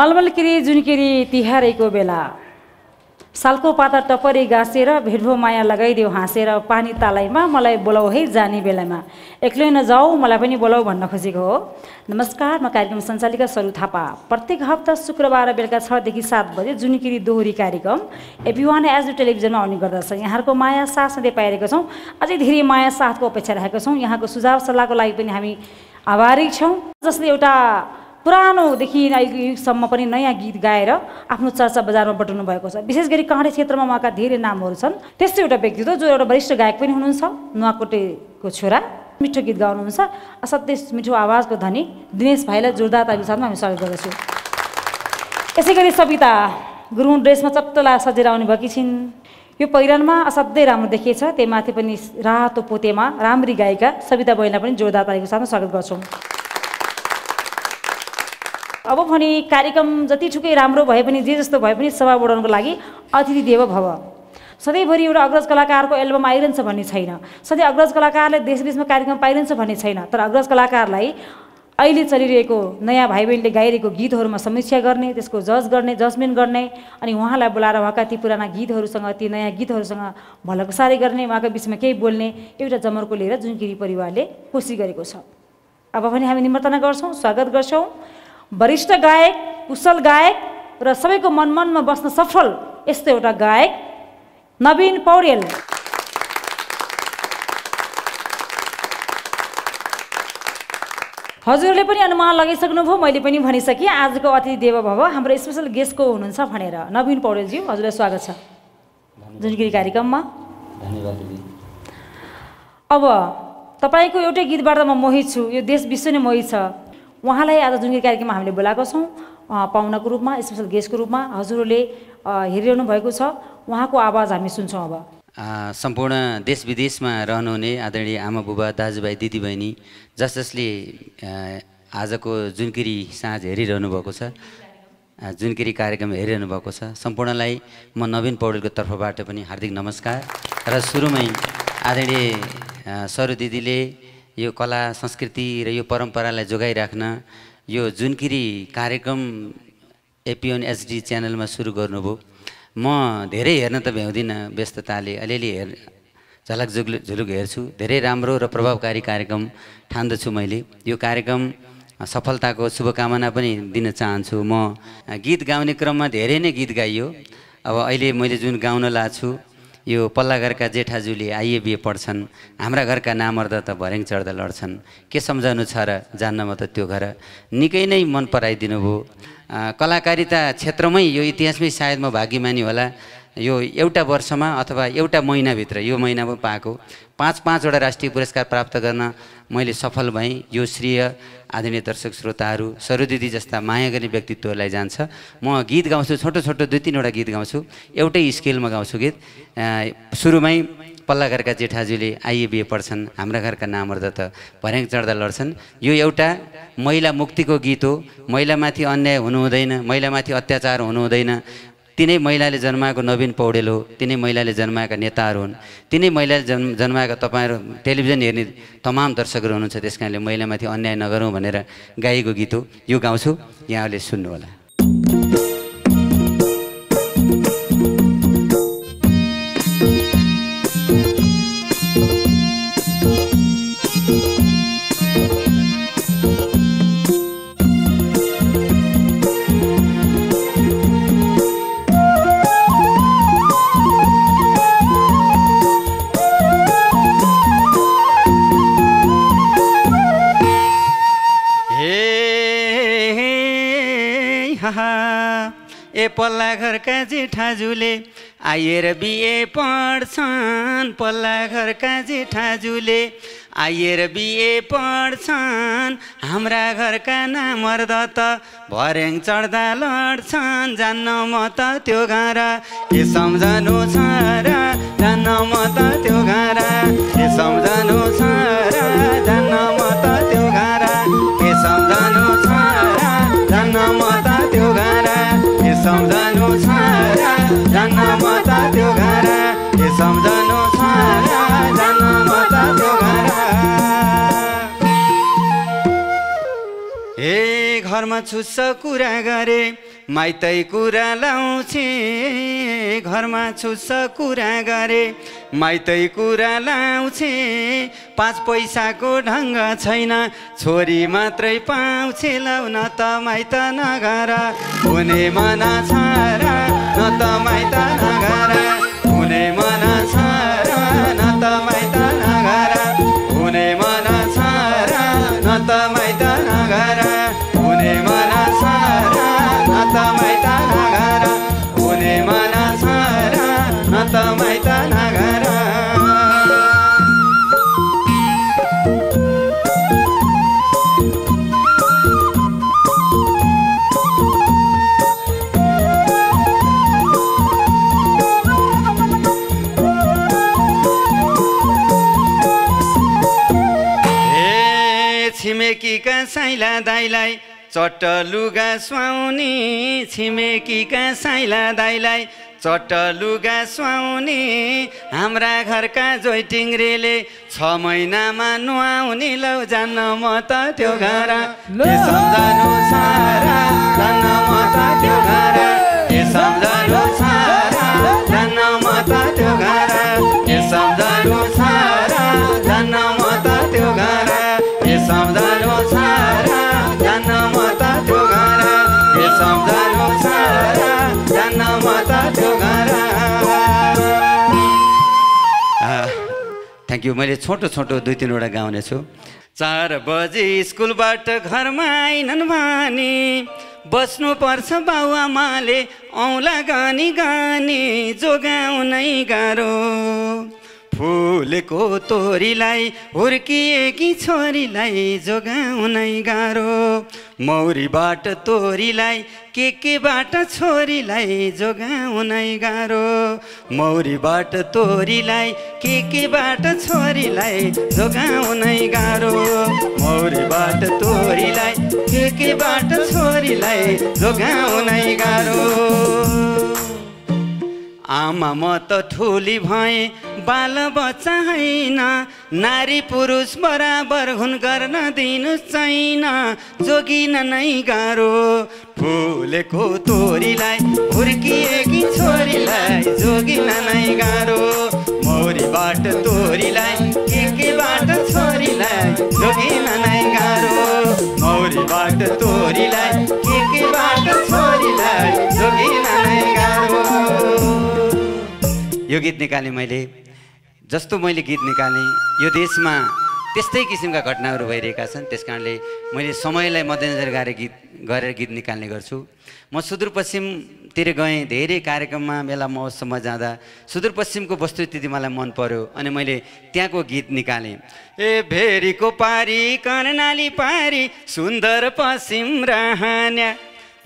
मलमलकिरी जुनकिरी तिहारैको बेला। सालको पाता टपरी गाँसेर भेटभो माया लगाइदेऊ हाँसेर पानी तालैमा मलाई बोलाऊ है जाने बेलामा। एक्लै नजाऊ मलाई पनि बोलाऊ भन्न खोजेको हो। नमस्कार म कार्यक्रम सञ्चालिका सरू थापा। प्रत्येक हप्ता शुक्रबार बेलुका छदेखि सात बजे जुनकिरी दोहोरी कार्यक्रम एपिवान एज टेलिभिजनमा आउने गर्दछ। यहाँहरूको माया साथ सधैँ पाइरहेको छौँ। अझै धेरै माया साथको अपेक्षा राखेका छौँ। यहाँको सुझाव सल्लाहको लागि पनि हामी आभारी छौँ। जसले एउटा पुरानोदेखि युगसम्म पनि नयाँ गीत गाएर आफ्नो चर्चा बजारमा बटाउनु भएको छ। विशेष गरी काँडे क्षेत्रमा उहाँका धेरै नामहरू छन्। त्यस्तै एउटा व्यक्तित्व जो एउटा वरिष्ठ गायक पनि हुनुहुन्छ नुवाकोटेको छोरा। मिठो गीत गाउनुहुन्छ। असाध्यै मिठो आवाजको धनी दिनेश भाइलाई जोरदार ताली साथमा हामी स्वागत गर्दछौँ। यसै गरी सविता गुरुङ ड्रेसमा चट्टला सजेर आउनुभएकी छिन्। यो पहिरनमा असाध्यै राम्रो देखिएछ। त्यही माथि पनि रातो पोतेमा राम्री गायिका सविता बहिनीलाई पनि जोरदार तालीको साथमा स्वागत गर्छौँ। अब भने कार्यक्रम जतिसुकै राम्रो भए पनि जे जस्तो भए पनि सभा बढाउनको लागि अतिथि देव भव। सधैँभरि एउटा अग्रज कलाकारको एल्बम आइरहन्छ भन्ने छैन। सधैँ अग्रज कलाकारले देश विदेशमा कार्यक्रम पाइरहन्छ भन्ने छैन। तर अग्रज कलाकारलाई अहिले चलिरहेको नयाँ भाइ बहिनीले गाइरहेको गीतहरूमा समीक्षा गर्ने त्यसको जज गर्ने जजमेन्ट गर्ने अनि उहाँलाई बोलाएर उहाँका ती पुराना गीतहरूसँग ती नयाँ गीतहरूसँग भलाकुसारी गर्ने उहाँको बिचमा केही बोल्ने एउटा जमर्को लिएर जुन गिरी परिवारले कोसिस गरेको छ। अब भने हामी निमन्त्रणा गर्छौँ स्वागत गर्छौँ। वरिष्ठ गायक कुशल गायक र सबैको मन मनमा बस्न सफल यस्तो एउटा गायक नवीन पौडेल। हजुरले पनि अनुमान लगाइसक्नुभयो मैले पनि भनिसकेँ। आजको अतिथि देव भव हाम्रो स्पेसल गेस्टको हुनुहुन्छ भनेर। नवीन पौडेलज्यू हजुरलाई स्वागत छ। जुनगिरी कार्यक्रममा। धन्यवाद अब तपाईँको एउटै गीतबाट म मोहित छु। यो देश विश्व नै मोहित छ। उहाँलाई आज जुनगिरी कार्यक्रममा हामीले बोलाएको छौँ पाहुनाको रूपमा स्पेसल गेस्टको रूपमा हजुरहरूले हेरिरहनु भएको छ। उहाँको आवाज हामी सुन्छौँ अब। सम्पूर्ण देश विदेशमा रहनुहुने आदरणीय आमा बुबा दाजुभाइ दिदीबहिनी जस जसले आजको जुनकिरी साँझ हेरिरहनु भएको छ जुनकिरी कार्यक्रम हेरिरहनु भएको छ सम्पूर्णलाई म नवीन पौडेलको तर्फबाट पनि हार्दिक नमस्कार। र सुरुमै आदरणीय सरू दिदीले यो कला संस्कृति र यो परम्परालाई जोगाइराख्न यो जुनकिरी कार्यक्रम एपिओन एचडी च्यानलमा सुरु गर्नुभयो। म धेरै हेर्न त भ्याउँदिनँ व्यस्तताले अलिअलि हेर झलक झुग झुलुक हेर्छु। धेरै राम्रो र प्रभावकारी कार्यक्रम ठान्दछु मैले। यो कार्यक्रम सफलताको शुभकामना पनि दिन चाहन्छु। म गीत गाउने क्रममा धेरै नै गीत गाइयो। अब अहिले मैले जुन गाउन लाग्छु यो पल्ला घरका जेठाजुले आइए बिए पढ्छन्। हाम्रा घरका नामर्द त भर्याङ चढ्दा लड्छन्। के सम्झाउनु छ र जान्न म त त्यो घर? निकै नै मन पराइदिनु भयो। कलाकारिता क्षेत्रमै यो इतिहासमै सायद म भाग्यमानी होला। यो एउटा वर्षमा अथवा एउटा महिनाभित्र यो महिनामा पाएको। पाँच पाँचवटा राष्ट्रिय पुरस्कार प्राप्त गर्न मैले सफल भएँ। यो श्रेय आदरणीय दर्शक श्रोताहरू सरोदिदी जस्ता माया गर्ने व्यक्तित्वलाई जान्छ। म गीत गाउँछु छोटो छोटो दुई तिनवटा गीत गाउँछु। एउटै स्केलमा गाउँछु गीत। सुरुमै पल्ला घरका जेठाजुले आइए बिए पढ्छन्। हाम्रा घरका नामर्द त भर्याङ चढ्दा लड्छन्। यो एउटा महिला मुक्तिको गीत हो। महिलामाथि अन्याय हुनु हुँदैन महिलामाथि अत्याचार हुनु हुँदैन तिनै महिलाले जन्माएको नवीन पौडेल हो तिनै महिलाले जन्माएका नेताहरू हुन् तिनै महिलाले जन्म जन्माएका तपाईँहरू टेलिभिजन हेर्ने तमाम दर्शकहरू हुनुहुन्छ त्यस कारणले महिलामाथि अन्याय नगरौँ भनेर गाइएको गीत हो। यो गाउँछु यहाँहरूले सुन्नुहोला ए पल्ला घरका जेठाजुले आएर बिए पढ्छन्। पल्ला घरका जेठाजुले आएर बिए पढ्छन्। हाम्रा घरका नामर्द त भर्याङ चढ्दा लड्छन्। जान्न म त त्यो घर के सम्झनु छ र? जान्न म त त्यो घर के सम्झनु छ घरमा छुस्स कुरा गरे माइतै कुरा लाउँछे। घरमा छुस्स कुरा गरे माइतै कुरा लाउँछे। पाँच पैसाको ढङ्ग छैन छोरी मात्रै पाउँछे। लाउन त माइत नगर हुने मन र न त माइत नगर। हुने मन र न त माइत ए छिमेकीका साइला दाइलाई चट्ट लुगा सुहाउने छिमेकीका साइला दाइलाई चट्ट लुगा सुहाउने हाम्रा घरका जोइटिङ्रेले छ महिनामा नुहाउने लौ जान्न म त त्यो घर। सम्झनु सारा जान्न म त त्यो घर। सम्झनु थ्याङ्क यू मैले छोटो छोटो दुई तिनवटा गाउने छु। चार बजे स्कुलबाट घरमा आइनन् भने। बस्नुपर्छ बाउआमाले औँला गानी गानी जोगाउनै गाह्रो। फुलेको तोरीलाई हुर्किएकी छोरीलाई जोगाउनै गाह्रो। मौरीबाट तोरीलाई के केबाट छोरीलाई जोगाउनै गाह्रो मौरीबाट तोरीलाई के केबाट छोरीलाई जोगाउनै गाह्रो मौरीबाट तोरीलाई के केबाट छोरीलाई जोगाउनै गाह्रो आमा म त ठुली भएँ बाल बच्चा होइन। नारी पुरुष बराबर हुन गर्न दिनु छैन जोगिन नै गाह्रो। फुलेको तोरीलाई हुर्किएकी छोरीलाई जोगिन नै गाह्रो। मौरीबाट तोरीलाई के केबाट छोरीलाई जोगिन नै गाह्रो। मौरीबाट तोरीलाई के केबाट छोरीलाई जोगिन नै गाह्रो। यो गीत निकालेँ मैले। जस्तो मैले गीत निकालेँ यो देशमा त्यस्तै किसिमका घटनाहरू भइरहेका छन्। त्यस कारणले मैले समयलाई मध्यनजर गरेर गीत गरेर गीत निकाल्ने गर्छु। म सुदूरपश्चिमतिर गएँ धेरै कार्यक्रममा मेला महोत्सवमा जाँदा सुदूरपश्चिमको वस्तुस्थिति मलाई मन पर्यो अनि मैले त्यहाँको गीत निकालेँ। ए भेरीको पारी कर्णाली पारी सुन्दर पश्चिम रहन्या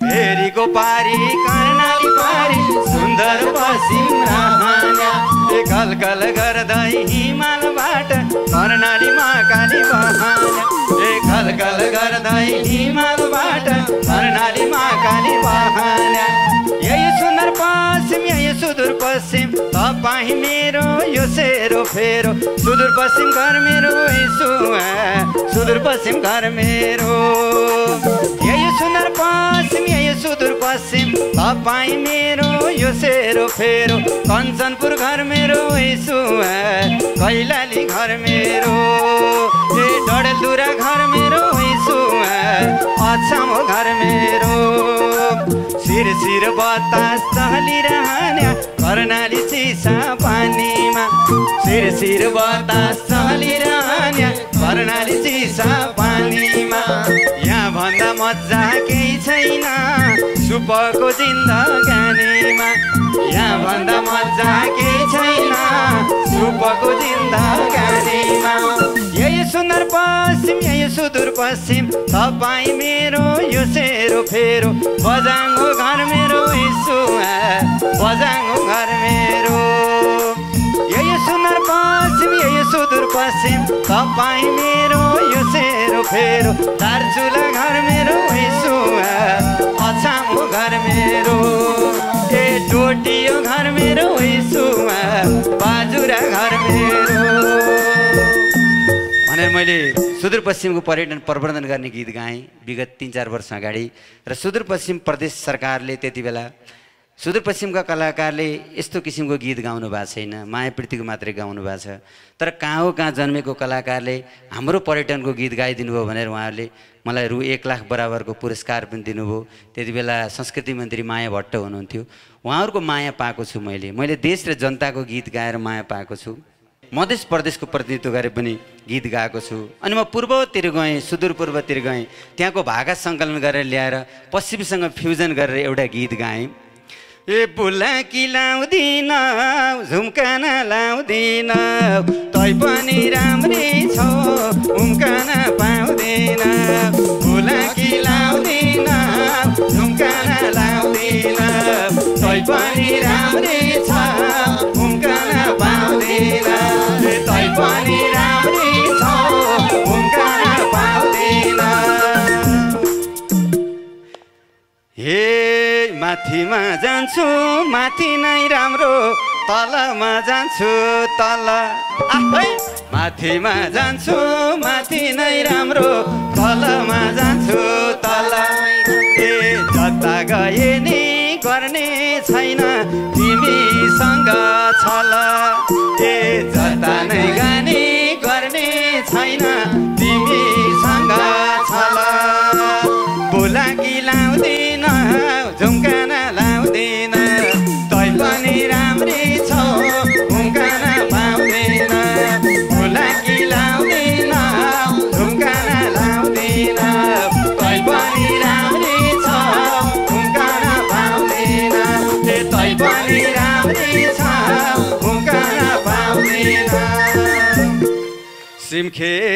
भेरीको पारी कर्णाली पारी सुन्दर पश्चिम रहन्या ए कलकल गर्दै हिमालबाट कर्णाली महाकाली बहान्या ए कलकल गर्दै हिमालबाट कर्णाली महाकाली बहान्या यही पश्चिम यही सुदूर पश्चिम। तपाईँ मेरो यो सेरो फेरो। सुदूर पश्चिम घर मेरो सुदूर पश्चिम घर मेरो। यही सुन्दर पश्चिम यही सुदूर पश्चिम। तपाईँ मेरो यो सेरो फेरो। कञ्चनपुर घर मेरो यसो कैलाली घर मेरो। डडेलधुरा घर मेरो यसो अछामो घर मेरो। शिर बतास चलिरहन्या कर्णाली चिसा पानीमा। शिर बतास चलिरहन्या कर्णाली चिसा पानीमा। यहाँ भन्दा मजा केही छैन। सुपको जिन्दगानीमा। यहाँ भन्दा मजा केही छैन सुपको जिन्दगानीमा यही सुन्दर पश्चिम यही सुदूर पश्चिम तपाईँ मेरो यो सेरो फेरो बजाङ्गो घर मेरो यसो बजाङ्गो घर मेरो। यही सुन्दर पश्चिम यही सुदूर पश्चिम तपाईँ मेरो यो सेरो फेरो दार्चुला घर मेरो यसो अछामो घर मेरो। टोटियो घर मेरो बाजुरा घर भनेर मैले सुदूरपश्चिमको पर्यटन प्रवर्धन गर्ने गीत गाएँ विगत तिन चार वर्ष अगाडि। र सुदूरपश्चिम प्रदेश सरकारले त्यति बेला सुदूरपश्चिमका कलाकारले यस्तो किसिमको गीत गाउनु भएको छैन मायाप्रीतिको मात्रै गाउनु भएको छ। तर कहाँ हो कहाँ जन्मेको कलाकारले हाम्रो पर्यटनको गीत गाइदिनु भयो भनेर उहाँहरूले मलाई रु एक लाख बराबरको पुरस्कार पनि दिनुभयो। त्यति बेला संस्कृति मन्त्री माया भट्ट हुनुहुन्थ्यो। उहाँहरूको माया पाएको छु मैले। मैले देश र जनताको गीत गाएर माया पाएको छु। मध्य प्रदेशको प्रतिनिधित्व गरेर पनि गीत गाएको छु। अनि म पूर्वतिर गएँ सुदूरपूर्वतिर गएँ। त्यहाँको भाका सङ्कलन गरेर ल्याएर पश्चिमसँग फ्युजन गरेर एउटा गीत गाएँ। ए बुलाकी लाउँदिन झुम्काना लाउँदिन। तै पनि राम्री छौ पाउँदिन। बुलाकी लाउँदिन झुम्काना लाउँदिन। तै पनि राम्री माथिमा जान्छु माथि नै राम्रो तलमा जान्छु तल आहै! माथिमा जान्छु माथि नै राम्रो तलमा जान्छु तल ए जता गए नि गर्ने छैन तिमीसँग छल ए जता नै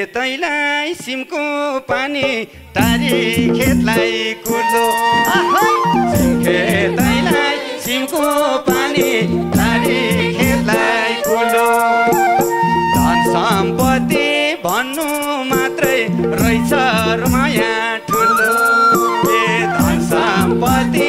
खेतैलाई सिमको पानी टारी खेतलाई कुलो। सिम खेतैलाई सिमको पानी टारी खेतलाई कुलो। धन सम्पत्ति भन्नु मात्रै रहेछ माया ठुलो। ए धन सम्पत्ति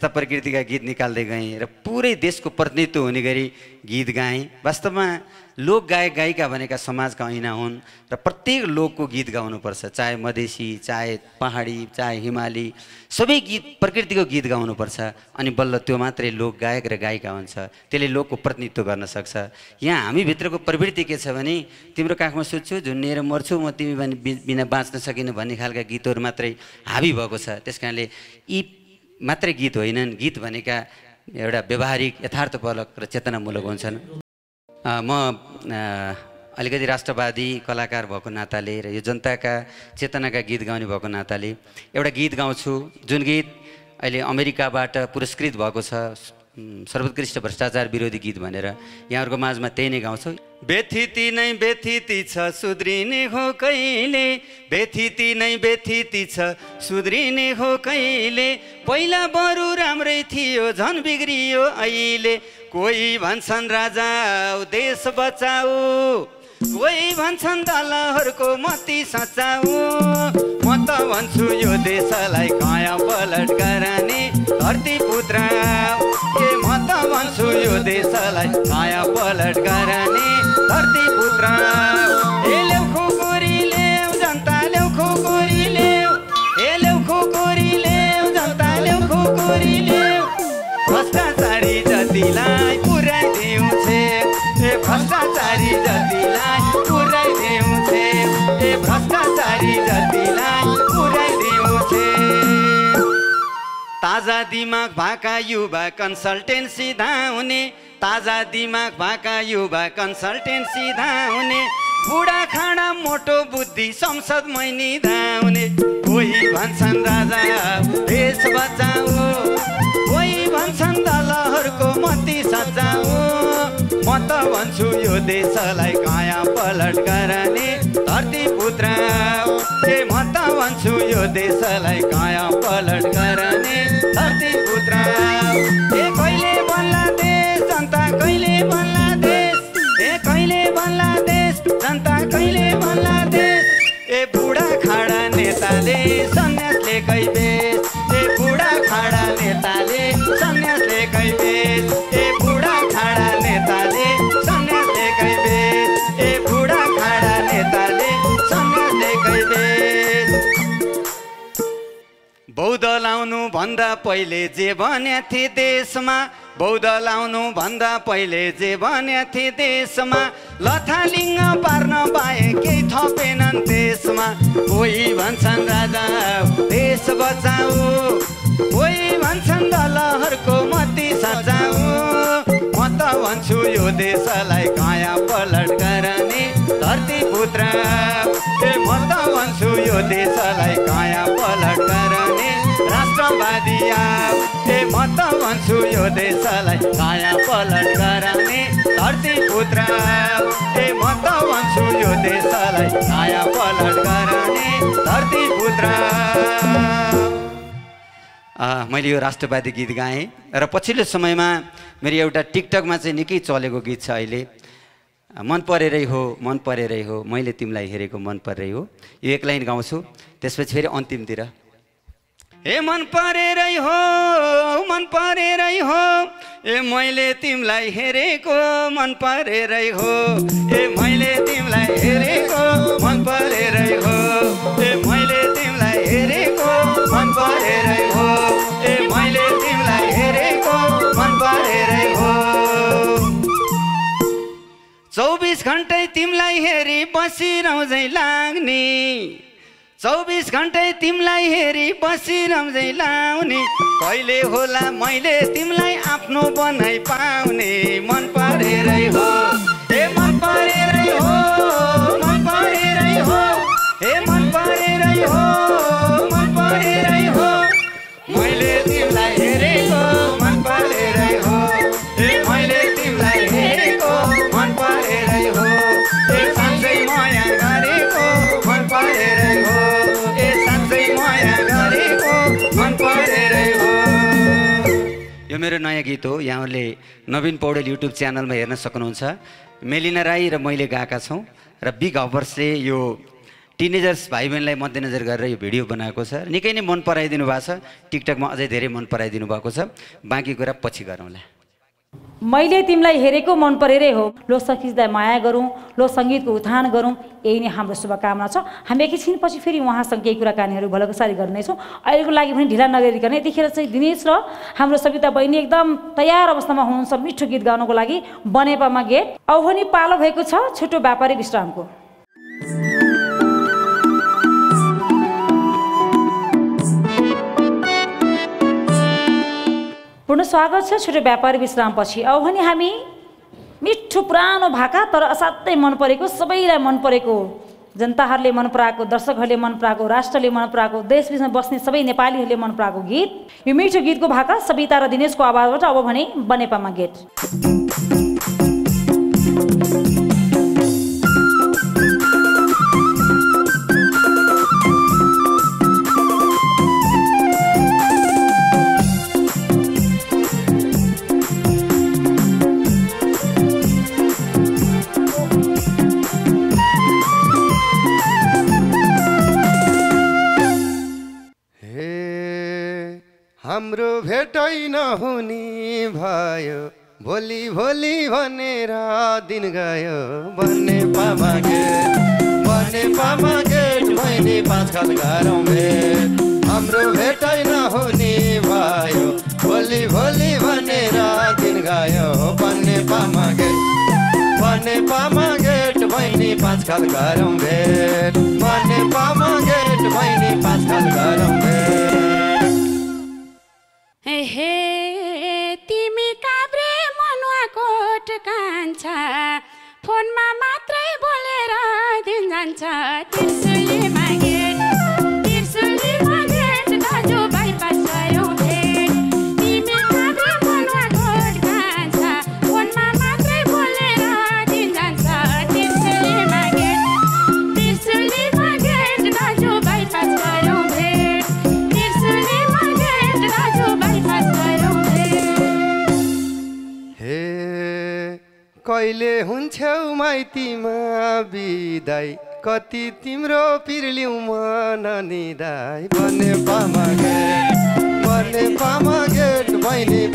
यस्ता प्रकृतिका गीत निकाल्दै गएँ र पुरै देशको प्रतिनिधित्व हुने गरी गीत गाएँ। वास्तवमा लोक गायक गायिका भनेका समाजका ऐना हुन् र प्रत्येक लोकको गीत गाउनुपर्छ। चाहे मधेसी चाहे पहाडी चाहे हिमाली सबै गीत प्रकृतिको गीत गाउनुपर्छ। अनि बल्ल त्यो मात्रै लोक गायक र गायिका हुन्छ। त्यसले लोकको प्रतिनिधित्व गर्न सक्छ। यहाँ हामीभित्रको प्रवृत्ति के छ भने तिम्रो काखमा सुत्छु झुन्निएर मर्छु म तिमी बिना बाँच्न सकिनँ भन्ने खालका गीतहरू मात्रै हाबी भएको छ। त्यस कारणले यी मात्रै गीत होइनन्। गीत भनेका एउटा व्यवहारिक यथार्थपरक र चेतनामूलक हुन्छन्। म अलिकति राष्ट्रवादी कलाकार भएको नाताले र यो जनताका चेतनाका गीत गाउने भएको नाताले एउटा गीत गाउँछु। जुन गीत अहिले अमेरिकाबाट पुरस्कृत भएको छ। सर्वोत्कृष्ट भ्रष्टाचार विरोधी गीत भनेर यहाँहरूको माझमा त्यही नै गाउँछु। व्यथिति नै व्यथिति छ सुध्रिने हो कहिले? व्यथिति नै व्यथिति छ सुध्रिने हो कहिले? पहिला बरु राम्रै थियो झन् बिग्रियो अहिले। कोही भन्छन् राजा देश बचाऊ। कोही भन्छन् दलहरूको मती सचाऊ म त भन्छु यो देशलाई काया पलट गराने धरती पुत्र ए म त भन्छु यो देशलाई काया पलट गराने धरती पुत्र खुकुरी जनता भ्रष्टाचारी जतिलाई पुऱ्याइदिउँ छे ए भ्रष्टाचारी जतिलाई ताजा दिमाग भएका युवा कन्सल्टेन्सी धाउने ताजा दिमाग भएका युवा कन्सल्टेन्सी धाउने बुढा खाँडा मोटो बुद्धि संसद मैनी धाउने। कोही भन्छन् राजा देश बचाऊ। कोही भन्छन् दलहरूको मती सजाऊ। म त भन्छु यो देशलाई काया पलट गर्ने धरती पुत्र। ए म त भन्छु यो देशलाई काया पलट गर्ने कहिले देश जनता कहिले देश ए कहिले ए बुढा खाडा नेताले सन्यासले ए बुढा खाडा नेताले बौद्ध लाउनु भन्दा पहिले जे भन्या थिए देशमा बौद्ध लाउनु भन्दा पहिले जे भन्या थिए देशमा लथालिङ्ग पार्न पाए केही थपेनन् देशमा। कोही भन्छन् राजा देश बचाऊ। कोही भन्छन् दलहरूको मती सजाऊ। म त भन्छु यो देशलाई काया पलट गर्ने धरती पुत्र। म त भन्छु यो देशलाई काया पलट गर्ने आऊ ए म त भन्छु यो देशलाई काया पलट गर्ने धरती पुत्र। ए म त भन्छु यो देशलाई काया पलट गर्ने धरती पुत्र। मैले यो राष्ट्रवादी गीत गाएँ र पछिल्लो समयमा मेरो एउटा टिकटकमा चाहिँ निकै चलेको गीत छ अहिले। मन परेरै हो मन परेरै हो मैले तिमीलाई हेरेको मन परेरै हो। यो एक लाइन गाउँछु त्यसपछि फेरि अन्तिमतिर। ए मन परेरै हो मन परेरै हो। ए मैले तिमीलाई हेरेको मन परेरै हो। ए मैले तिमीलाई हेरेको मन परेरै हो। ए मैले तिमीलाई हेरेको मन परेरै हो। ए मैले तिमीलाई हेरेको मन परेरै हो। चौबिस घन्टै तिमीलाई हेरी बसिरहँझै लाग्ने। चौबिस घन्टै तिमीलाई हेरी बसिरहँझै लाउने। कहिले होला मैले तिमीलाई आफ्नो बनाइ पाउने। मन परेरै हो। मेरो नयाँ गीत हो। यहाँहरूले नवीन पौडेल युट्युब च्यानलमा हेर्न सक्नुहुन्छ। मेलिना राई र मैले गाएका छौँ र बिग हवर्सले यो टिनेजर्स भाइ बहिनीलाई मध्यनजर गरेर यो भिडियो बनाएको छ। निकै नै मन पराइदिनु भएको छ। टिकटकमा अझै धेरै मन पराइदिनु भएको छ। बाँकी कुरा पछि गरौँला। मैले तिमीलाई हेरेको मन परेरै हो। लोक सङ्गीतलाई माया गरौँ लोक सङ्गीतको उत्थान गरौँ। यही नै हाम्रो शुभकामना छ। हामी एकैछिनपछि फेरि उहाँसँग केही कुराकानीहरू भलकसारी गर्नेछौँ। अहिलेको लागि पनि ढिला नगरिकन यतिखेर चाहिँ दिनेश र हाम्रो सविता बहिनी एकदम तयार अवस्थामा हुनुहुन्छ मिठो गीत गाउनको लागि बनेपामा गेट। औहनी पालो भएको छ छोटो व्यापारी विश्रामको। पूर्ण स्वागत छ छोटो व्यापारी विश्रामपछि। अब भने हामी मिठो पुरानो भाका तर असाध्यै मन परेको सबैलाई मन परेको जनताहरूले मन पराएको दर्शकहरूले मन पराएको राष्ट्रले मन पराएको देश बिचमा बस्ने सबै नेपालीहरूले मन पराएको गीत। यो मिठो गीतको भाका सविता र दिनेशको आवाजबाट अब भने बनेपामा गेट। भेटै नहुने भयो। भोलि भोलि भनेर दिन गयो। बन्ने पामा गेट बन्ने पामा गेट बहिनी पाँच खाल गरौँ हाम्रो भेटै नहुने भयो। भोलि भोलि भनेर दिन गयो। बन्ने पामा गेट बन्ने पामा गेट बहिनी पाँच खाल गरौँ भेट बन्ने पामा गेट बहिनी पाँच खाल गरौँ भेट हे तिमी काभ्रे मनुवा कोट कान्छ? फोनमा मात्रै बोलेर दिन जान्छ त्रिशुली मागेट कहिले हुन्छौ माइतीमा बिदाई कति तिम्रो पिर्लिउ मन निदाई? बने पामा गेट बने पामा गेट बहिनी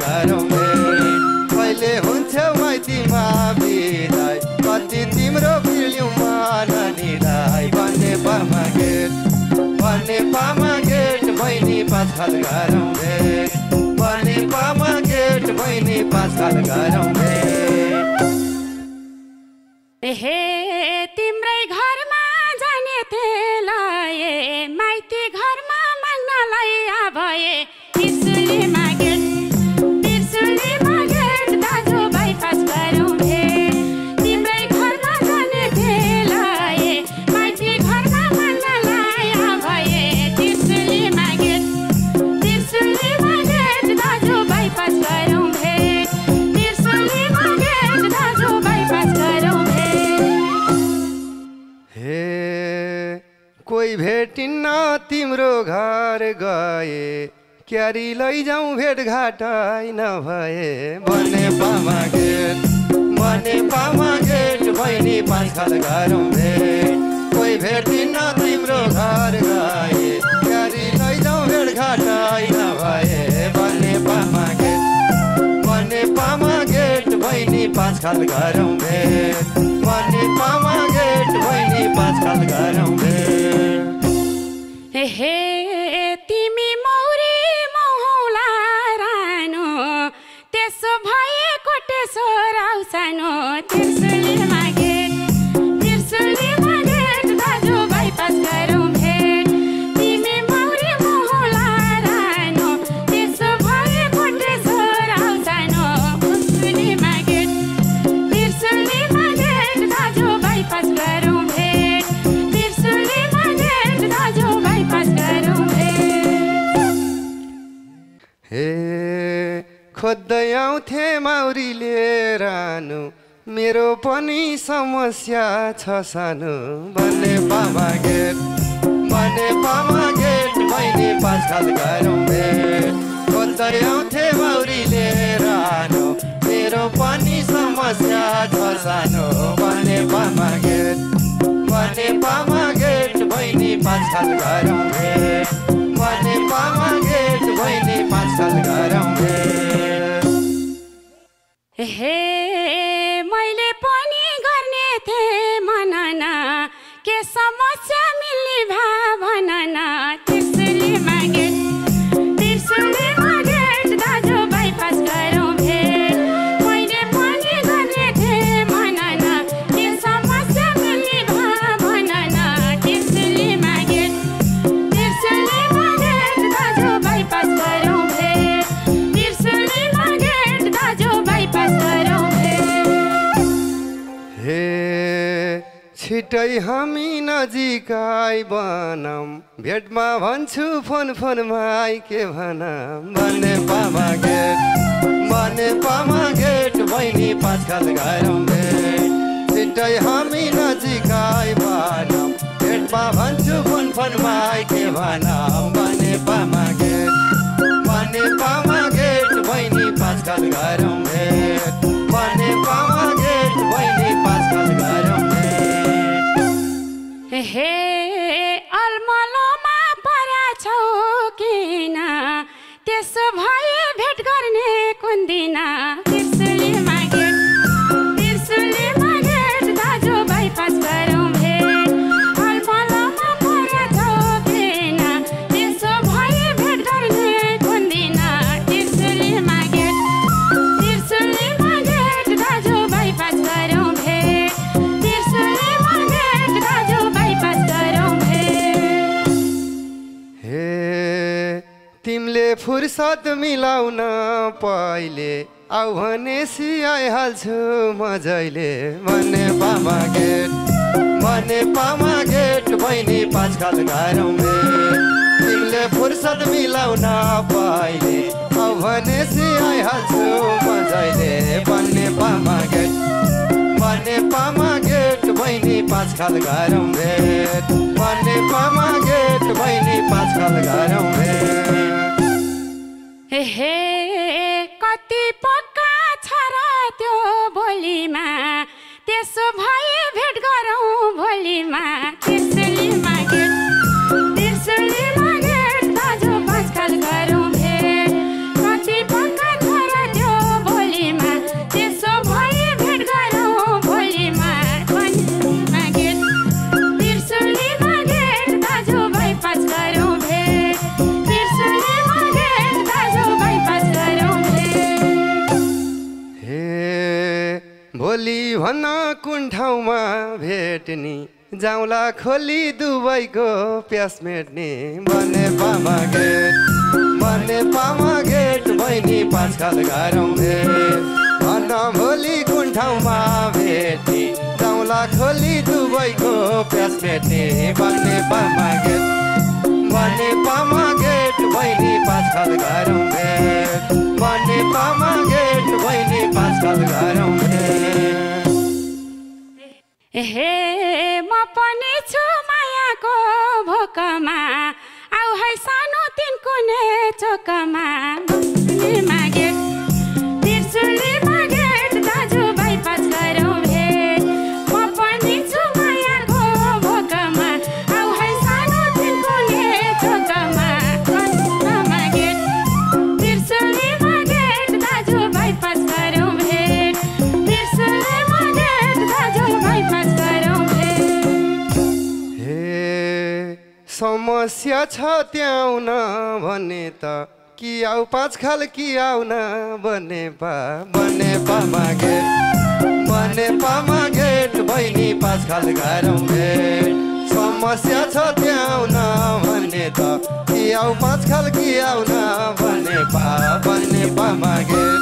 गरौँ भेट कहिले हुन्छौ माइतीमा बिदाई कति तिम्रो पिर्लिउ मन निदाई? बने पामा गेट बने पामा गेट बहिनी पाँच खाल गरौँ बने पामा गेट बहिनी गरौँ भेट हे तिम्रै घरमा जाने तेलाए माइती घरमा माग्नलाई भए कोही भेटिन्न तिम्रो घर गए। क्यारी लैजाउँ भेटघाटै नभए बने पामा गेट बने पामा गेट बहिनी पाँच खाल गरौँ भेट। कोही भेटिन्न तिम्रो घर गए। क्यारी लैजाउँ भेटघाटै नभए बने पामा गेट बने पामा गेट बहिनी पाँच खाल गरौँ भेट। बने पामा गेट बहिनी पाँच खाल गरौँ भेट। हे तिमी मौरी मौला रानो त्यसो भए कोटेश्वर आउसानो खोज्दै आउँथे माउरीले रानु। मेरो पनि समस्या छ सानो। बने पामा गेट बने पामा गेट बहिनी पाँच खाल गरौँ भेट। खोज्दै आउँथे माउरीले रानु। मेरो पनि समस्या छ सानो। बने पामा गेट बने पामा गेट बहिनी गरौँ भेट। बने पामा गेट बहिनी गरौँ भेट। हे मैले पनि गर्ने थिएँ मनन के समस्या मिल्ने भा भनन। छिटै हामी नजिकै बनौँ भेटमा भन्छु फोन फोनमा के भनौँ बने पामा गेट बने पामा गेट बहिनी पाँच खाल गरौँ भेट। छिटै हामी नजिकै बनौँ भेटमा भन्छु फोन फोनमा के भनौँ बने पामा गेट बने पामा गेट बहिनी पाँच खाल गरौँ भेट। बने पामा हे अलमलोमा पर्या छौ किन त्यसो भए भेट गर्ने कुन दिन? फुर्सद मिलाउन पहिले आउ भनेसी आइहाल्छु म जहिले। भने पामा गेट भने पामा गेट बहिनी पाँच खाल भेट तिमीले फुर्सद मिलाउन पहिले आउ भनेसी आइहाल्छु म जहिले। भन्ने पामा गेट बने पामा गेट बहिनी पाँच खाल गरौँ भेट बने पामा गेट बहिनी पाँच खाल भेट हे कति पक्का छ र त्यो बोलीमा त्यसो भए भेट गरौँ भोलिमा। कुन ठाउँमा भेट्ने जाउँला खोली दुबईको प्यास मेट्ने। बने पामा गेट बने पामा गेट बहिनी पाँचखाल घरौँ भेट भन भोलि कुन ठाउँमा भेट्ने जाउँला खोली दुबईको प्यास मेट्ने। बने पामा गेट बने पामा गेट बहिनी पाँचखाल घरौँ भेट बने पामा गेट बहिनी पाँचखाल घरौँ भेट हे म पनि छु मायाको भोकमा। आउ है सानो तिनकुने चोकमा त्रिशुलीमा गेट समस्या छ त्याउन भने त। कि आउ पाँच खाल कि आउन बने पा। बने पामा गेट बने पामा गेट बहिनी पाँच खाल घरौँ भेट समस्या छ त्याउन भने त। कि आउ पाँच खाल कि आउन बने पा। बने पामा गेट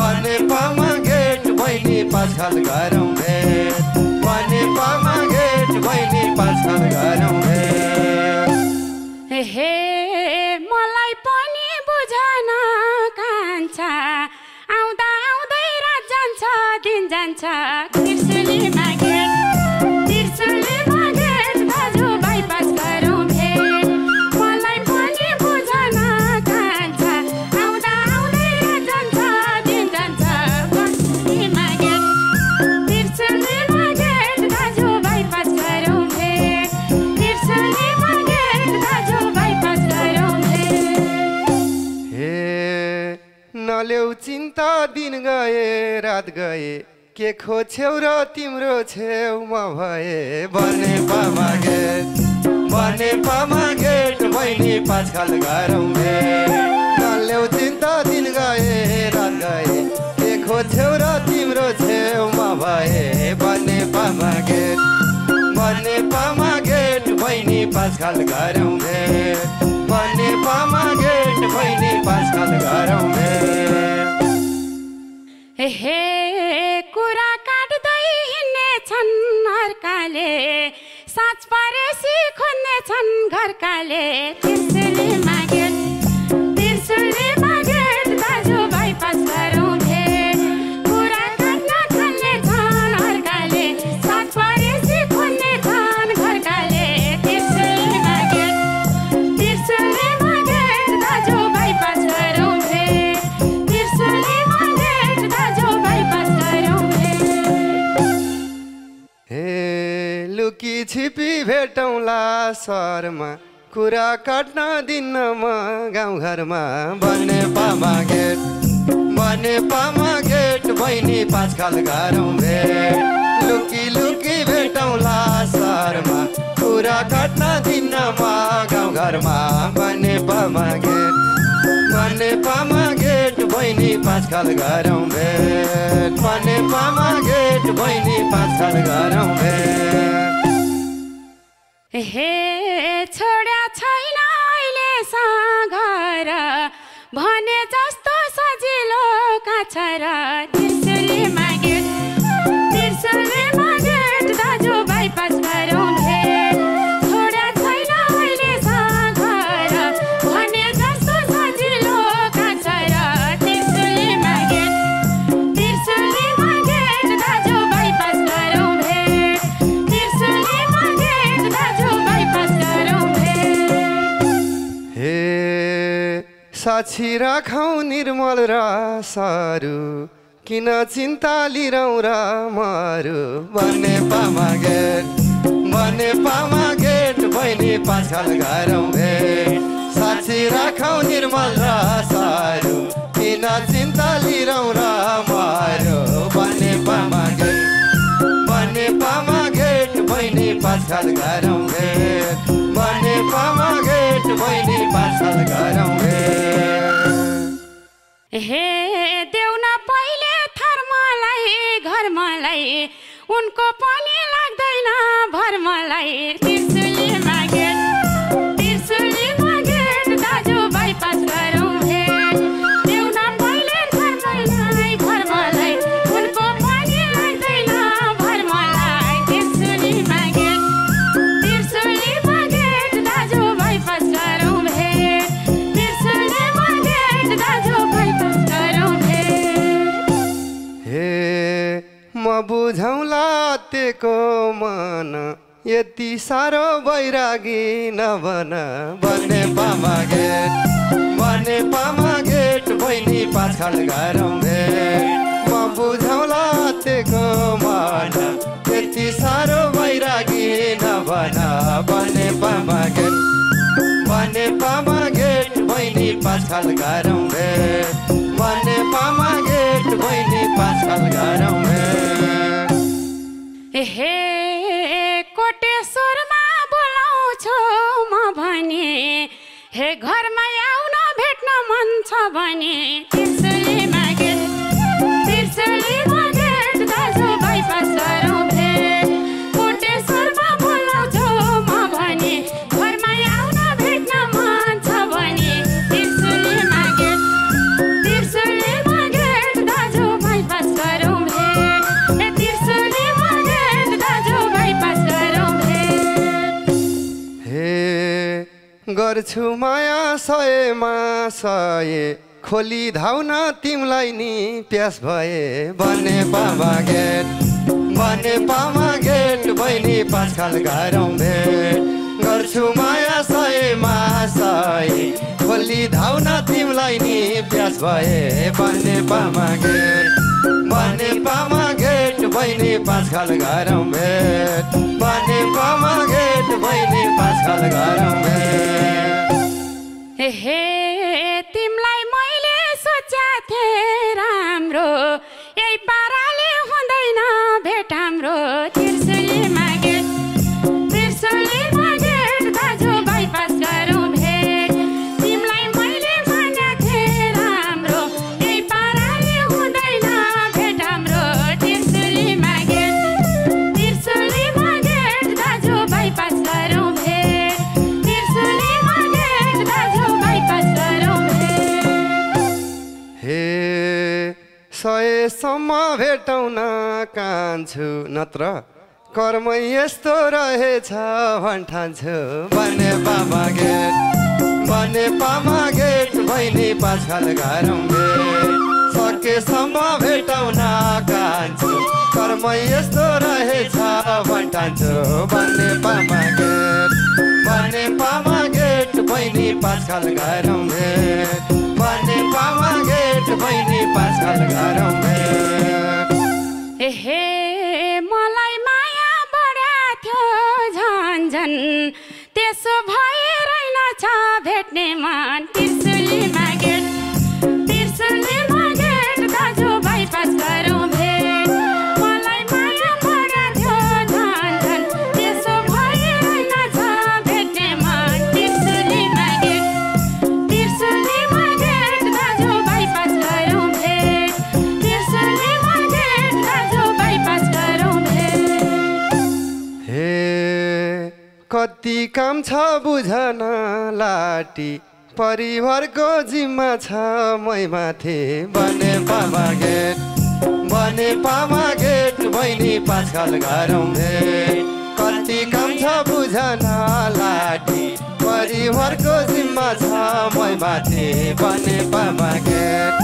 बने पामा गेट बहिनी पाँच खाल घरौँ भेट बने पामा गेट बहिनी पाँच खाल घरौँ भेट हे मलाई पनि बुझन कान्छा। आउँदा आउँदै रात जान्छ दिन जान्छ। चिन्ता दिन गए रात गए के खोछ्यौ र तिम्रो छेउमा भए बने पामा गेट बने पामा गेट बहिनी पाँच खाल घरौँ भेट नलेउ चिन्ता दिन गए रात गए के खोछ्यौ र तिम्रो छेउमा भए बने पामा गेट बने पामा गेट बहिनी पाँच खाल घरौँ भेट बने पामा गेट बहिनी पाँच खाल घरौँ भेट हे कुरा काट्दै हिँड्ने छन् अर्काले साँच परेसी खोज्ने छन् घरकाले। त्रिशुलीमा गेट त्रिशुलीमा छिपी भेटौँला सहरमा। कुरा काट्न दिनमा गाउँघरमा बने पामा गेट बने पामा गेट बहिनी पाँच खाल घरौँ भेट। लुकी लुकी भेटौँला सहरमा। कुरा काट्न दिनमा गाउँघरमा बने पामा गेट बने पामा गेट बहिनी पाँच खाल घरौँ भेट। बने पामा गेट बहिनी पाँच खाल घरौँ भेट। हे छोड्या छैन अहिले घर भने जस्तो सजिलो काछ र त्रिशुलीमा साक्षी राखौँ निर्मल र सरू किन चिन्ता लिरौँ र मरु भने पामा गेट भने पामा गेट बहिनी पाछाल घरौँ भेट। साक्षी राखौँ निर्मल र सारू किन चिन्ता लिरौँ र मरु भने पामा गेट भने पामा गेट बहिनी पाछाल घरौँ भेट। भने पामा गेट बहिनी पाछाल हे देउन पहिले थर्मलाई घरमलाई उनको पनि लाग्दैन भर्मलाई। त्रिशुली मागे। तेको मन यति साह्रो बैरागी नबन बने पामा गेट बने पामा गेट बहिनी पाछाल घरौँ भेट। म बुझौला तेको मन यति साह्रो बैरागी नबन बने पामा गेट बने पामा गेट बहिनी पाछाल घरौँ भेट। बने पामा गेट बहिनी पाछाल घरौँ गर्छु माया सयमा सय खोली धाउन तिमीलाई नि प्यास भए। बने पामा गेट बने पामा गेट बहिनी पाछाल घरौँ भेट। गर्छु माया सयमा सय खोली धाउन तिमीलाई नि प्यास भए। बने पामा गेट बने पामा गेट बहिनी पाछाल घरौँ भेट। पामा गेट बहिनी पाछाल घरौँ भेट हे तिमीलाई मैले सोच्या थिएँ राम्रो सयसम्म भेटौँ न कान्छु नत्र? कर्म यस्तो रहेछ भन्ठान्छु। बने पामा गेट बने पामा गेट बहिनी पाछाल घरौँ सकेसम्म भेटौँ न कान्छु कर्म यस्तो रहेछ भन्ठान्छु। बने पामा गेट बने पामा गेट बहिनी पाछाल घरौँ गेट मलाई माया झन् झन् त्यसो भएर छ भेट्ने मन। त्रिशुली मागेट त्रिशुली कति काम छ बुझन लाटी। परिवारको जिम्मा छ मै माथि। बने पामा गेट बने पामा गेट बहिनी घरौँ भेट। कति काम छ बुझन लाटी परिवारको जिम्मा छ मै माथि। बने पामा गेट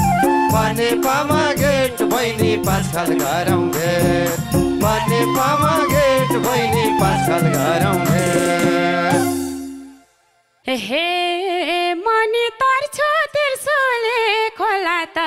बने पामा गेट बहिनी पाँचखाल घरौँ भेट। बने पामा गेट बहिनी घरौँ भेट हे मनी तर्छु तिर्सुले खोला त।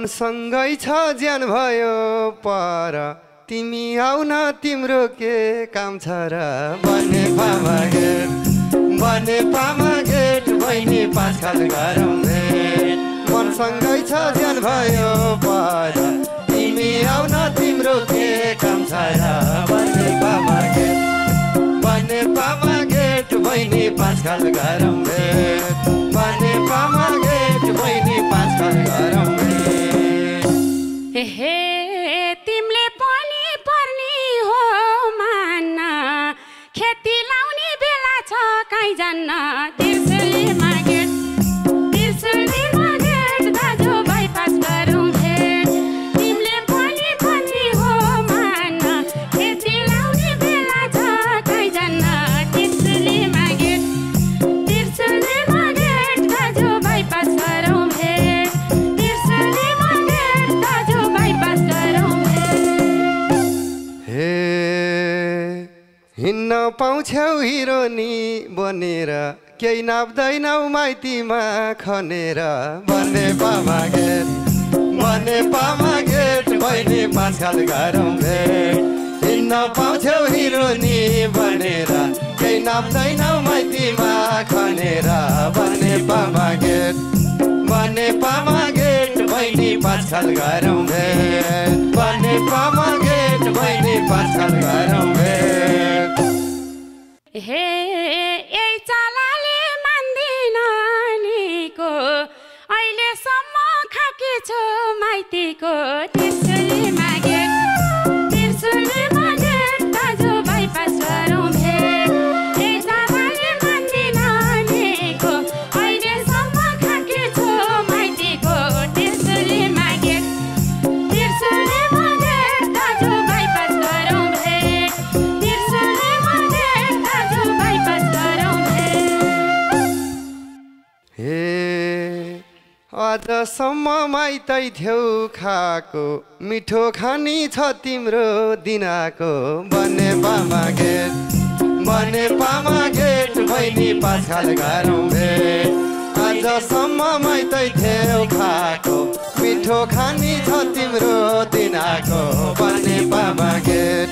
मनसँगै छ ज्यान भयो पर। तिमी आउन तिम्रो के काम छ र। बने पामा गेट बने पामा गेट बहिनी पाँच खाल गरौँ मनसँगै छ ज्यान भयो पर। तिमी आउन तिम्रो के काम छ र। बने पामा गेट बने पामा गेट बहिनी पाँच खाल गरौँ पाउँछौ हिरोनी बनेर केही नाप्दैनौ माइतीमा खनेर। बने पामा गेट बने पामा गेट बहिनी पाँच खाल गरौँ भेट हिँड्न पाउँछौ हिरोनी बनेर केही नाप्दैनौ माइतीमा खनेर। बने पामा गेट बने पामा गेट बहिनी पाँच खाल गरौँ भेट बने पामा गेट बहिनी पाँच खाल गरौँ भेट हे यही चालाले मान्दिन निको अहिलेसम्म खाकी छु माइतीको त्रिशुली मागेट त्रिशुली अझसम्म माइतै थेउ खाएको मिठो खानी छ तिम्रो दिनाको। बने पामा गेट बने पामा गेट बहिनी पाँच खाल गरौँ भेट आजसम्म माइतै थेउ खाएको मिठो खानी छ तिम्रो दिनाको। बने पामा गेट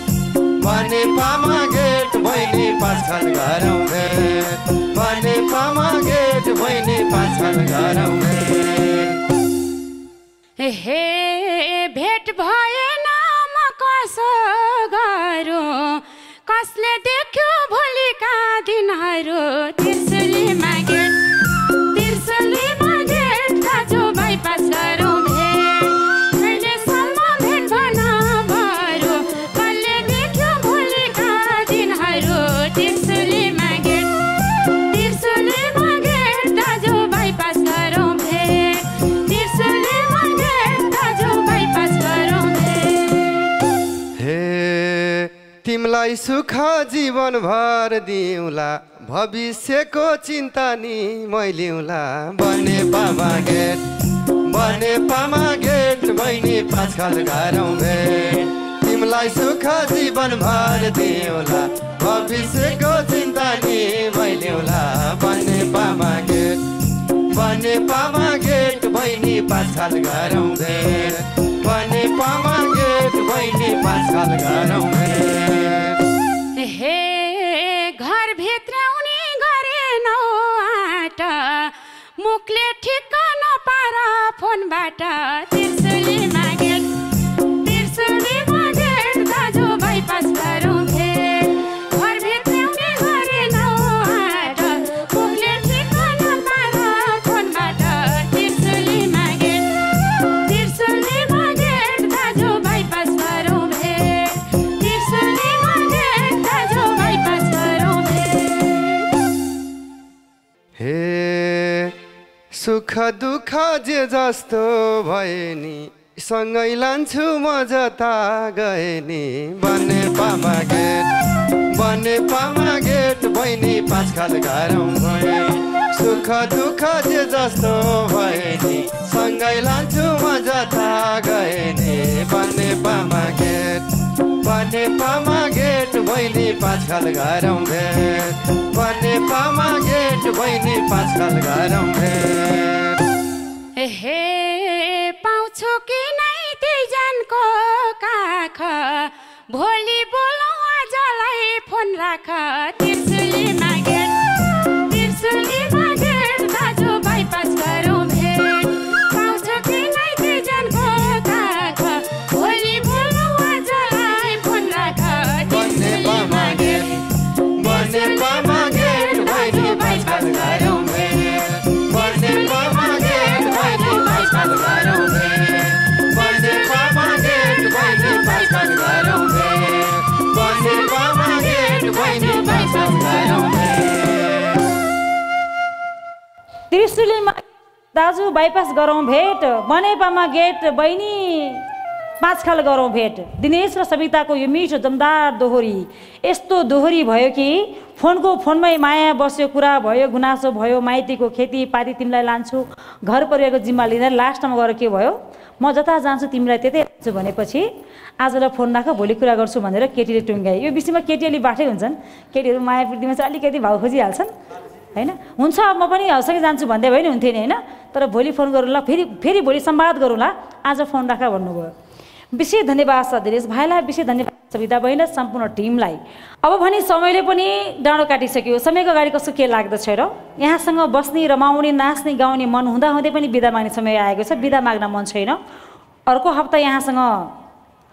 बने पामा गेट बहिनी पाँच खाल गरौँ भेट बने पामा गेट बहिनी पाँच खाल गरौँ भेट हे भेट भएन म कसो गरौँ? कसले देख्यो भोलिका दिनहरू? त्रिशुली तिमीलाई सुख जीवनभर दिउँला भविष्यको चिन्ता नि मैलिउँला बने पामा गेट बने पामा गेट बहिनी पाँच खाल गरौँ भेट तिमीलाई सुख जीवनभर दिउँला भविष्यको चिन्ता नि मैलिउँला बने पामा गेट बने पामा गेट बहिनी पाँच खाल गरौँ भेट बने पामा गेट बहिनी पाँच खाल गरौँ भेट मुखले ठिक्क नपार फोनबाट त्रिशुली सुख दुःख जे जस्तो भए नि सँगै लान्छु म जता गए नि बने पामा गेट बने पामा गेट बहिनी पाँच खाल गरौँ भए। सुख दुःख जे जस्तो भए नि सँगै लान्छु म जता गए नि बने पामा गेट बने पामा गेट बहिनी पाँच खाल गरौँ भेट। बने पामा गेट बहिनी पाँच खाल गरौँ भेट। हे पाउ पाउँछु कि नै तिजनको काख? भोलि बोलौ आजलाई फोन राख। त्रिशुली मागेर त्रिशुली त्रिशुलीमा दाजु बाइपास गरौँ भेट बनेपामा गेट बहिनी पाँच खाल गरौँ भेट। दिनेश र सविताको यो मिठो दमदार दोहोरी। यस्तो दोहोरी भयो कि फोनको फोनमै माया बस्यो कुरा भयो गुनासो भयो माइतीको खेतीपाती तिमीलाई लान्छु घर परिवारको जिम्मा लिँदा लास्टमा गएर के भयो? म जता जान्छु तिमीलाई त्यतै लान्छु भनेपछि आजलाई फोन राख भोलि कुरा गर्छु भनेर केटीले टुङ्गाए यो विषयमा केटी अलि बाठै हुन्छन्। केटीहरू माया प्रीतिमा चाहिँ अलिकति भाउ खोजिहाल्छन् होइन? हुन्छ म पनि हौसकै जान्छु भन्दै भयो नि हुन्थ्यो नि होइन? तर भोलि फोन गरौँला फेरि फेरि भोलि संवाद गरौँला। आज फोन राख भन्नुभयो। विशेष धन्यवाद छ दिनेश भाइलाई विशेष धन्यवाद सविता बहिनी सम्पूर्ण टिमलाई। अब भने समयले पनि डाँडो काटिसक्यो। समयको अगाडि कस्तो के लाग्दछ र? यहाँसँग बस्ने रमाउने नाच्ने गाउने मन हुँदाहुँदै पनि बिदा माग्ने समय आएको छ। बिदा माग्न मन छैन। अर्को हप्ता यहाँसँग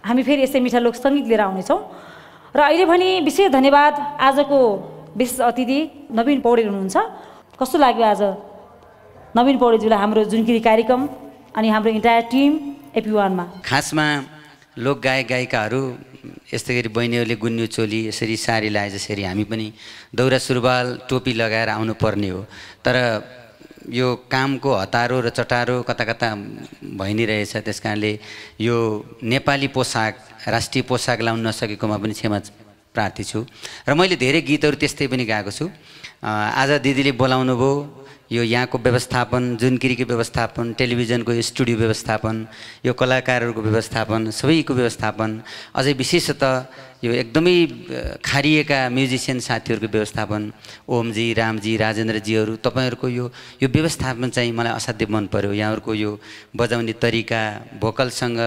हामी फेरि यसै मिठा लोक सङ्गीत लिएर आउनेछौँ। र अहिले भने विशेष धन्यवाद। आजको विशेष अतिथि नवीन पौडेल हुनुहुन्छ। कस्तो लाग्यो आज? नवीन पौडेलज्यूलाई हाम्रो जुनकिरी कार्यक्रम अनि हाम्रो इन्टायर टिम एपी वानमा खासमा लोक गायक गायिकाहरू यस्तै गरी बहिनीहरूले गुन्यु चोली यसरी साडी लाए जसरी हामी पनि दौरा सुरुवाल टोपी लगाएर आउनुपर्ने हो। तर यो कामको हतारो र चटारो कता कता भइ नै रहेछ त्यस कारणले यो नेपाली पोसाक राष्ट्रिय पोसाक लाउन नसकेकोमा पनि क्षमा प्रार्थी छु। र मैले धेरै गीतहरू त्यस्तै पनि गाएको छु। आज दिदीले बोलाउनु भयो यो यहाँको व्यवस्थापन जुनकिरीको व्यवस्थापन टेलिभिजनको स्टुडियो व्यवस्थापन यो कलाकारहरूको व्यवस्थापन सबैको व्यवस्थापन अझै विशेषतः यो एकदमै खारिएका म्युजिसियन साथीहरूको व्यवस्थापन ओमजी रामजी राजेन्द्रजीहरू तपाईँहरूको यो यो व्यवस्थापन चाहिँ मलाई असाध्यै मन पर्यो यहाँहरूको यो बजाउने तरिका भोकलसँग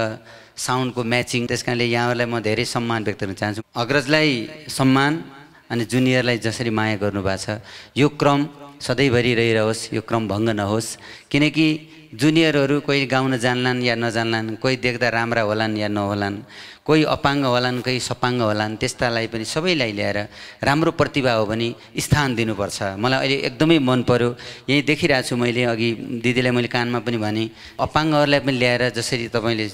साउन्डको म्याचिङ त्यस कारणले यहाँहरूलाई म धेरै सम्मान व्यक्त गर्न चाहन्छु। अग्रजलाई सम्मान अनि जुनियरलाई जसरी माया गर्नुभएको छ यो क्रम सधैँभरि रहिरहोस् यो क्रम भङ्ग नहोस्। किनकि जुनियरहरू कोही गाउन जान्लान् या नजान्लान् कोही देख्दा राम्रा होलान् या नहोलान् कोही अपाङ्ग होलान् कोही सपाङ्ग होलान् त्यस्तालाई पनि सबैलाई ल्याएर राम्रो प्रतिभा हो भने स्थान दिनुपर्छ। मलाई अहिले एकदमै मन पर्यो। यहीँ देखिरहेको छु मैले अघि दिदीलाई मैले कानमा पनि भने अपाङ्गहरूलाई पनि ल्याएर जसरी तपाईँले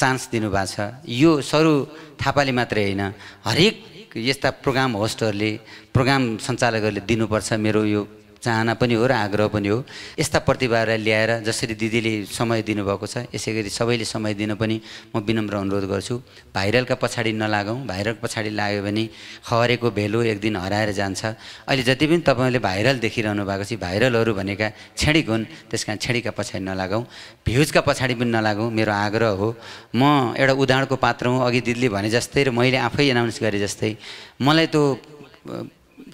चान्स दिनुभएको छ। यो सरू थापाले मात्रै होइन। हरेक यस्ता प्रोग्राम होस्टहरूले प्रोग्राम सञ्चालकहरूले दिनुपर्छ मेरो यो चाहना पनि हो र आग्रह पनि हो। यस्ता प्रतिभाहरूलाई ल्याएर जसरी दिदीले समय दिनुभएको छ यसै गरी सबैले समय दिन पनि म विनम्र अनुरोध गर्छु। भाइरलका पछाडि नलागौँ। भाइरल पछाडि लाग्यो भने खबरेको भेल्यु एक दिन हराएर जान्छ। अहिले जति पनि तपाईँले भाइरल देखिरहनु भएको छ भाइरलहरू भनेका छेडिक हुन् त्यस कारण छेडिका पछाडि नलागौँ। भ्युजका पछाडि पनि नलागौँ मेरो आग्रह हो। म एउटा उदाहरणको पात्र हुँ अघि दिदीले भने जस्तै र मैले आफै एनाउन्स गरे जस्तै। मलाई त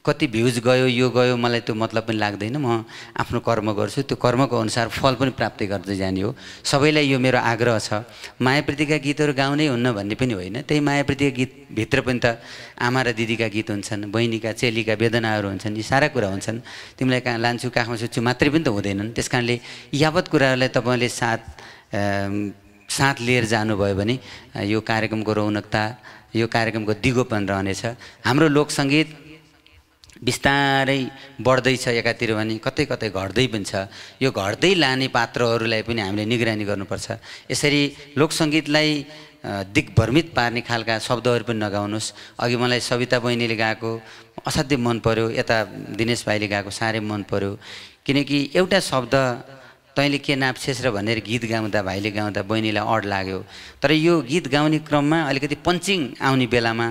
कति भ्युज गयो यो गयो मलाई त्यो मतलब पनि लाग्दैन म आफ्नो कर्म गर्छु। त्यो कर्मको अनुसार फल पनि प्राप्त गर्दै जाने हो। सबैलाई यो मेरो आग्रह छ। मायाप्रीतिका गीतहरू गाउनै हुन्न भन्ने पनि होइन। त्यही मायाप्रीतिका गीतभित्र पनि त आमा र दिदीका गीत हुन्छन् बहिनीका चेलीका वेदनाहरू हुन्छन् यी सारा कुरा हुन्छन्। तिमीलाई कहाँ लान्छु काखमा सुत्छु मात्रै पनि त हुँदैनन्। त्यस कारणले यावत कुराहरूलाई तपाईँले साथ साथ लिएर जानुभयो भने यो कार्यक्रमको रौनकता यो कार्यक्रमको दिगोपन रहनेछ। हाम्रो लोकसङ्गीत बिस्तारै बढ्दैछ एकातिर भने कतै कतै घट्दै पनि छ। यो घट्दै लाने पात्रहरूलाई पनि हामीले निगरानी गर्नुपर्छ। यसरी लोकसङ्गीतलाई दिग्भ्रमित पार्ने खालका शब्दहरू पनि नगाउनुहोस्। अघि मलाई सविता बहिनीले गाएको असाध्यै मन पर्यो यता दिनेश भाइले गाएको साह्रै मन पर्यो। किनकि एउटा शब्द तैँले के नाप्छेस् र भनेर गीत गाउँदा भाइले गाउँदा बहिनीलाई अड लाग्यो। तर यो गीत गाउने क्रममा अलिकति पन्चिङ आउने बेलामा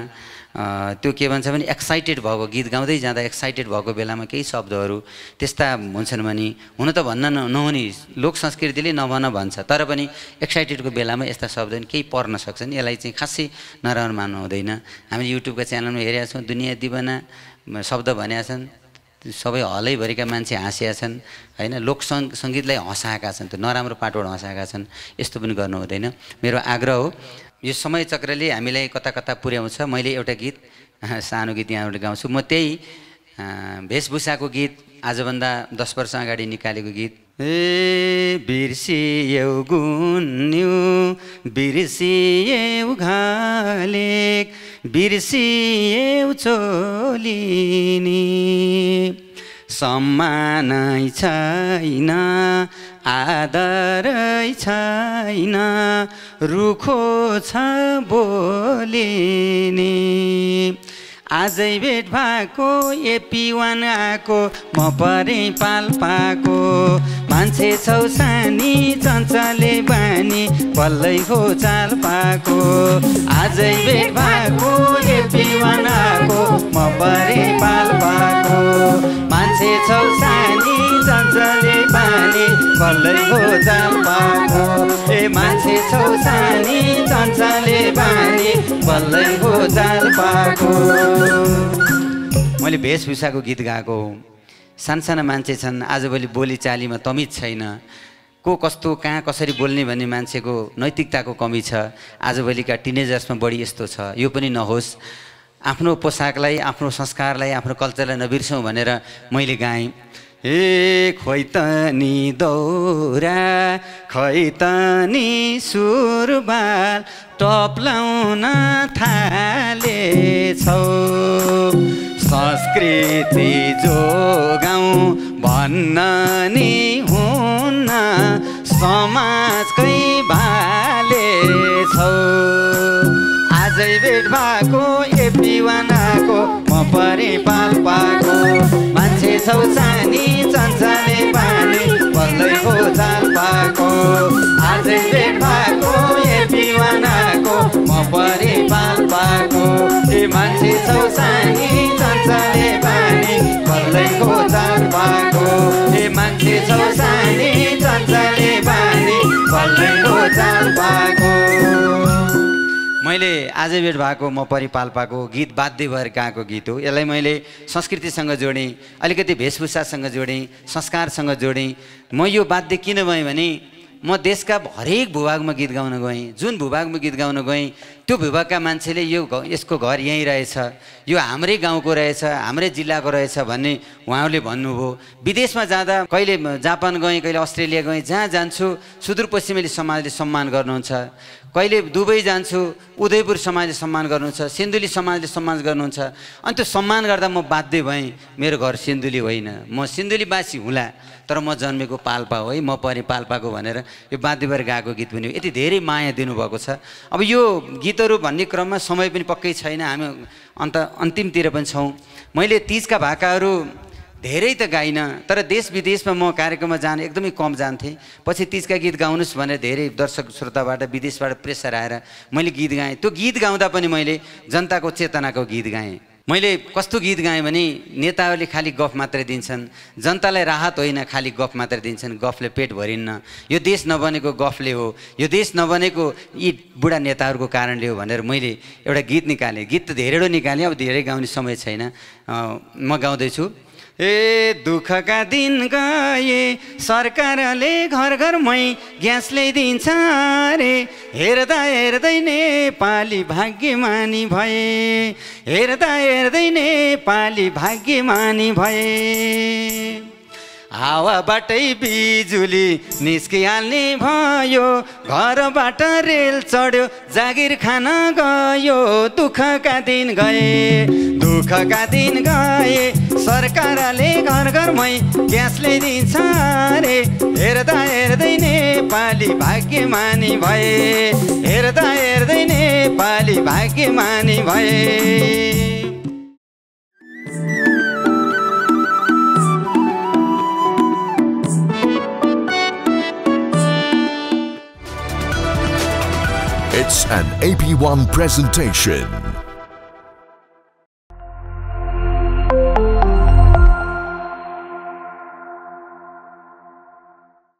त्यो के भन्छ भने एक्साइटेड भएको गीत गाउँदै जाँदा एक्साइटेड भएको बेलामा केही शब्दहरू त्यस्ता हुन्छन् भने हुन त भन्न नहुने लोक संस्कृतिले नभन भन्छ तर पनि एक्साइटेडको बेलामा यस्ता शब्दहरू केही पर्न सक्छन्। यसलाई चाहिँ खासै नराम्रो मान्नु हुँदैन। हामीले युट्युबका च्यानलमा हेरेका छौँ दुनियाँ दिवाना शब्द भनेका छन्। सबै हलैभरिका मान्छे हाँसिया छन् होइन? लोक सङ् सङ्गीतलाई हँसाएका छन् त्यो नराम्रो पाटोबाट हँसाएका छन् यस्तो पनि गर्नु हुँदैन। मेरो आग्रह हो यो समय चक्रले हामीलाई कता कता पुर्याउँछ। मैले एउटा गीत सानो गीत यहाँबाट गाउँछु। म त्यही अँ, वेशभूषाको गीत आजभन्दा दस वर्ष अगाडि निकालेको गीत। ए बिर्सियौ गुन्यु बिर्सियौ घालेक बिर्सियौ चोलिनी। सम्मानै छैन आदरै छैन रुखो छ बोलिनी। आजै भेट भएको एपी वान आएको म परे पाल्पाको मान्छे छौ सानी चञ्चले बानी बल्लै हो चाल पाएको। आजै भेट भएको एपी वान आएको म परे पाल्पाको मान्छे छौ सानी चञ्चले बानी बल्लै हो चाल पाएको। ए मान्छे छौ सानी चञ्चले बल्लै पाएको मैले वेशभूषाको गीत गाएको हो। सानसाना मान्छे छन् आजभोलि बोलीचालीमा तमिज छैन। को कस्तो कहाँ कसरी बोल्ने भन्ने मान्छेको नैतिकताको कमी छ। आजभोलिका टिनेजर्समा बढी यस्तो छ। यो पनि नहोस्। आफ्नो पोसाकलाई आफ्नो संस्कारलाई आफ्नो कल्चरलाई नबिर्सौँ भनेर मैले गाएँ। ए नि दौरा नि सुरबाल टप लाउन थालेछौ। संस्कृति जोगाउँ भन्न नि हुन्न समाजकै भाले छौ आजै भेट भएको एपी वानाको म परे पाल्पाको मान्छे छौ सानी चञ्चले पानी हो चाल पाएको आजै भेट भएको एपी वानाको म परे पाल्पाको ए मान्छे छौ सानी चञ्चले पानी हो चाल पाएको ए मान्छे छौ सानी चञ्चले पानी हो चाल पाएको मैले आज भेट भएको म परिपाल्पाको गीत बाध्य भएर गाएको गीत हो। यसलाई मैले संस्कृतिसँग जोडेँ अलिकति वेशभूषासँग जोडेँ संस्कारसँग जोडेँ। म यो बाध्य किन भएँ भने म देशका हरेक भूभागमा गीत गाउन गएँ जुन भूभागमा गीत गाउन गएँ त्यो भूभागका मान्छेले यो यसको घर यहीँ रहेछ यो हाम्रै गाउँको रहेछ हाम्रै जिल्लाको रहेछ भन्ने उहाँहरूले भन्नुभयो। विदेशमा जाँदा कहिले जापान गएँ कहिले अस्ट्रेलिया गएँ जहाँ जान्छु सुदूरपश्चिमेली समाजले सम्मान गर्नुहुन्छ। कहिले दुबई जान्छु उदयपुर समाजले सम्मान गर्नुहुन्छ सिन्धुली समाजले सम्मान गर्नुहुन्छ। अनि त्यो सम्मान गर्दा म बाध्य भएँ मेरो घर सिन्धुली होइन। म सिन्धुलीवासी हुँला तर म जन्मेको पाल्पा हो है म परे पाल्पाको भनेर यो बाध्य भएर गाएको गीत पनि यति धेरै माया दिनुभएको छ। अब यो गीतहरू भन्ने क्रममा समय पनि पक्कै छैन हामी अन्त अन्तिमतिर पनि छौँ। मैले तिजका भाकाहरू धेरै त गाइनँ तर देश विदेशमा म कार्यक्रममा जान एकदमै कम जान्थेँ। पछि तिजका गीत गाउनुहोस् भनेर धेरै दर्शक श्रोताबाट विदेशबाट प्रेसर आएर मैले गीत गाएँ। त्यो गीत गाउँदा पनि मैले जनताको चेतनाको गीत गाएँ। मैले कस्तो गीत गाएँ भने नेताहरूले खालि गफ मात्रै दिन्छन् जनतालाई राहत होइन खालि गफ मात्रै दिन्छन् गफले पेट भरिन्न। यो देश नबनेको गफले हो यो देश नबनेको यी बुढा नेताहरूको कारणले हो भनेर मैले एउटा गीत निकालेँ। गीत त धेरैवटा निकालेँ अब धेरै गाउने समय छैन। म गाउँदैछु। ए दुःखका दिन गए सरकारले घर घरमै ग्यास ल्याइदिन्छ रे हेर्दा हेर्दै नेपाली भाग्यमानी भए। हेर्दा हेर्दै नेपाली भाग्यमानी भए। हावाबाटै बिजुली निस्किहाल्ने भयो। घरबाट रेल चढ्यो जागिर खान गयो। दुःखका दिन गए दुःखका दिन गए। सरकारले घर घरमै ग्यास ल्याइदिन्छ रे हेर्दा हेर्दै नेपाली भाग्यमानी भए। हेर्दा हेर्दै नेपाली भाग्यमानी भए। It's an AP1 presentation.